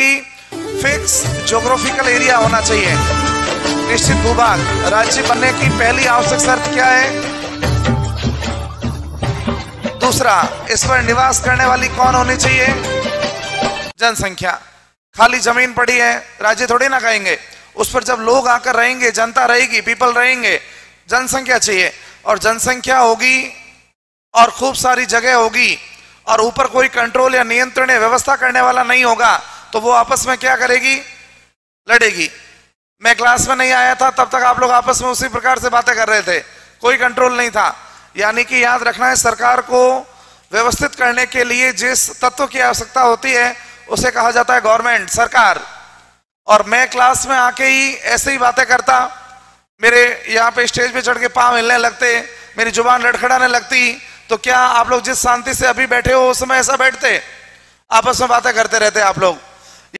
Fix geographical area होना चाहिए। निश्चित भूभाग, राज्य बनने की पहली आवश्यक शर्त क्या है? दूसरा, इस पर निवास करने वाली कौन होनी चाहिए? जनसंख्या। खाली ज़मीन पड़ी है, राज्य थोड़ी ना कहेंगे उस पर जब लोग आकर रहेंगे, जनता रहेगी पीपल रहेंगे, जनसंख्या चाहिए। और जनसंख्या होगी और खूब सारी जगह होगी। और ऊपर कोई कंट्रोल या नियंत्रण या व्यवस्था करने वाला नहीं होगा। तो वो आपस में क्या करेगी? लड़ेगी। मैं क्लास में नहीं आया था, तब तक आप लोग आपस में उसी प्रकार से बातें कर रहे थे। कोई कंट्रोल नहीं था। यानी कि याद रखना है, सरकार को व्यवस्थित करने के लिए जिस तत्व की आवश्यकता होती है, उसे कहा जाता है गवर्नमेंट सरकार। और मैं क्लास में आके ही ऐसे ही बातें करता। मेरे यहाँ पे स्टेज पे चढ़ के पाँव हिलने लगते, मेरी ज़ुबान लड़खड़ाने लगती। तो क्या आप लोग जिस शांति से अभी बैठे हो, उस समय ऐसा बैठते? आपस में बातें करते रहते आप लोग।